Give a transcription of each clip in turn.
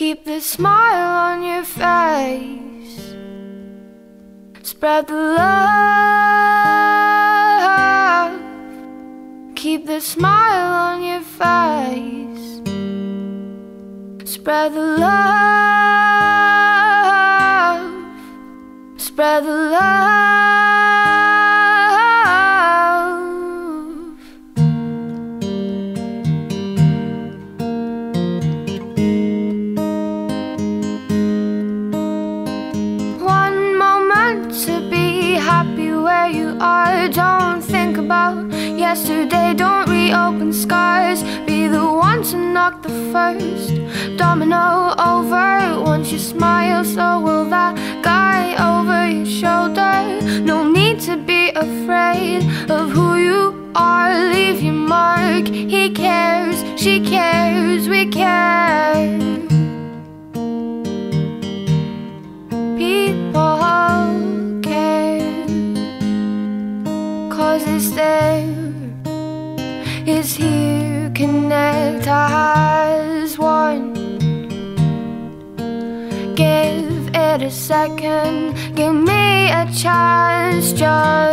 Keep the smile on your face. Spread the love. Keep the smile on your face. Spread the love. Spread the love. Yesterday. Don't reopen scars. Be the one to knock the first domino over. Once you smile, so will that guy over your shoulder. No need to be afraid of who you are. Leave your mark. He cares, she cares, we care. Second. Give me a chance Just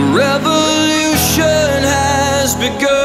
The revolution has begun.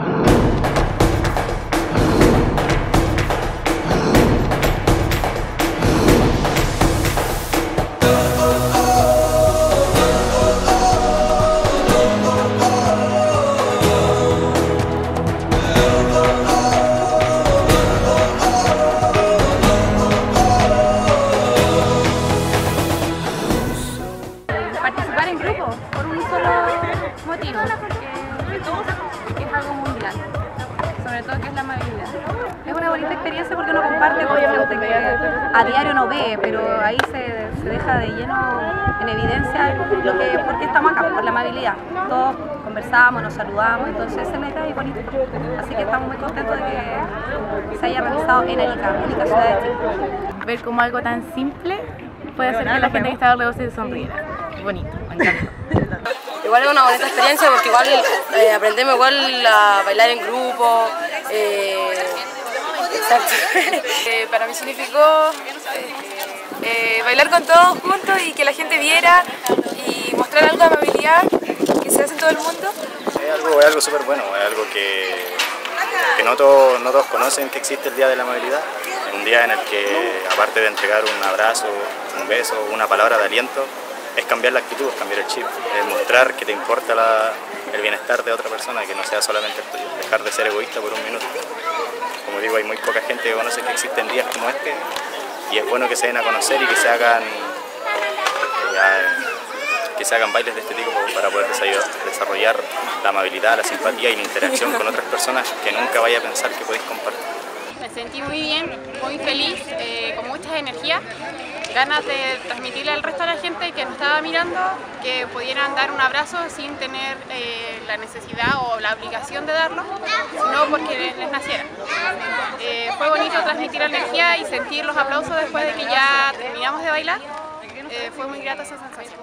Ah! Experiencia porque uno comparte con gente que a diario no ve, pero ahí se, se deja de lleno en evidencia lo que, por qué estamos acá, por la amabilidad. Todos conversamos, nos saludamos, entonces la idea y bonito. Así que estamos muy contentos de que se haya realizado en Arica, única ciudad de Chile. Ver cómo algo tan simple puede hacer que la gente que está alrededor se sonriera. Bonito, me encanta. Igual es una bonita experiencia porque igual eh, aprendemos igual a bailar en grupo. eh, exacto. Eh, para mí significó eh, bailar con todos juntos y que la gente viera y mostrar algo de amabilidad que se hace en todo el mundo. Es algo, es algo súper bueno, es algo que, que no, todos, no todos conocen que existe el Día de la Amabilidad. Un día en el que, aparte de entregar un abrazo, un beso, una palabra de aliento, es cambiar la actitud, es cambiar el chip, es mostrar que te importa la- el bienestar de otra persona, que no sea solamente el tuyo, dejar de ser egoísta por un minuto. Como digo, hay muy poca gente que conoce que existen días como este y es bueno que se den a conocer y que se hagan ya, que se hagan bailes de este tipo para poder desarrollar la amabilidad, la simpatía y la interacción con otras personas que nunca vaya a pensar que podéis compartir. Me sentí muy bien, muy feliz, eh, con muchas energías, ganas de transmitirle al resto de la gente que nos estaba mirando que pudieran dar un abrazo sin tener eh, la necesidad o la obligación de darlo, sino porque les, naciera. Eh, fue bonito transmitir la energía y sentir los aplausos después de que ya terminamos de bailar. Eh, fue muy grata esa sensación.